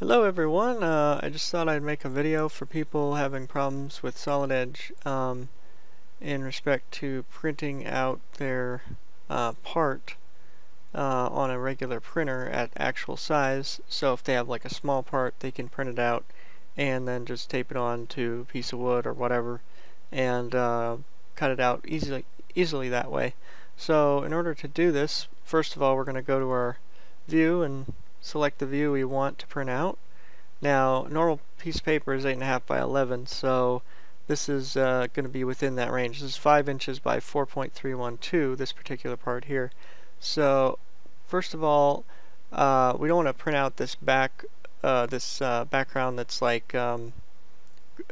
Hello everyone, uh, I just thought I'd make a video for people having problems with Solid Edge um, in respect to printing out their uh, part uh, on a regular printer at actual size. So if they have like a small part, they can print it out and then just tape it on to a piece of wood or whatever and uh, cut it out easily, easily that way. So in order to do this, first of all we're going to go to our view and select the view we want to print out. Now, normal piece of paper is 8.5 by 11, so this is uh, going to be within that range. This is 5 inches by 4.312, this particular part here. So, first of all, uh, we don't want to print out this back, uh, this uh, background that's like um,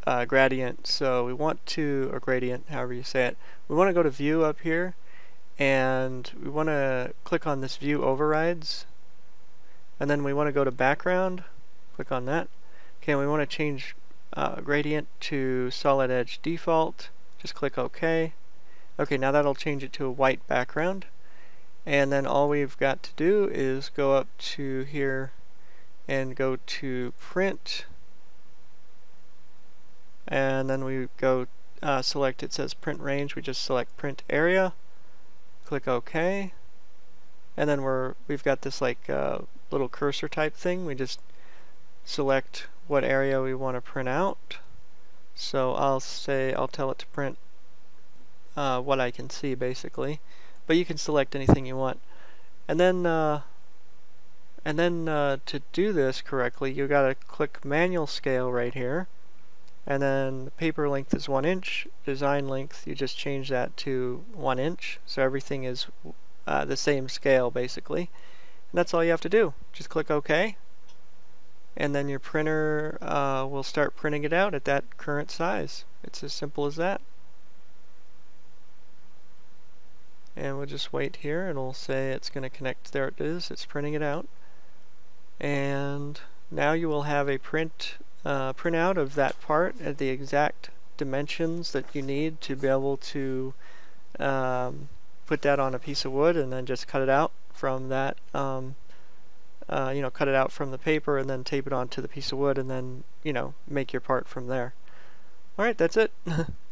uh, gradient. So we want to, or gradient, however you say it, we want to go to View up here, and we want to click on this View Overrides, and then we want to go to background, click on that. Okay, we want to change uh, gradient to solid edge default, just click OK. Okay, now that'll change it to a white background. And then all we've got to do is go up to here and go to print. And then we go uh, select, it says print range, we just select print area, click OK. And then we're, we've got this like uh, little cursor type thing. We just select what area we want to print out. So I'll say, I'll tell it to print uh, what I can see basically. But you can select anything you want. And then, uh, and then uh, to do this correctly, you got to click manual scale right here. And then the paper length is one inch. Design length, you just change that to one inch. So everything is uh, the same scale basically. And that's all you have to do. Just click OK. And then your printer uh, will start printing it out at that current size. It's as simple as that. And we'll just wait here. It'll say it's going to connect. There it is. It's printing it out. And now you will have a print uh, printout of that part at the exact dimensions that you need to be able to um, put that on a piece of wood and then just cut it out from that, um, uh, you know, cut it out from the paper and then tape it onto the piece of wood and then, you know, make your part from there. Alright, that's it.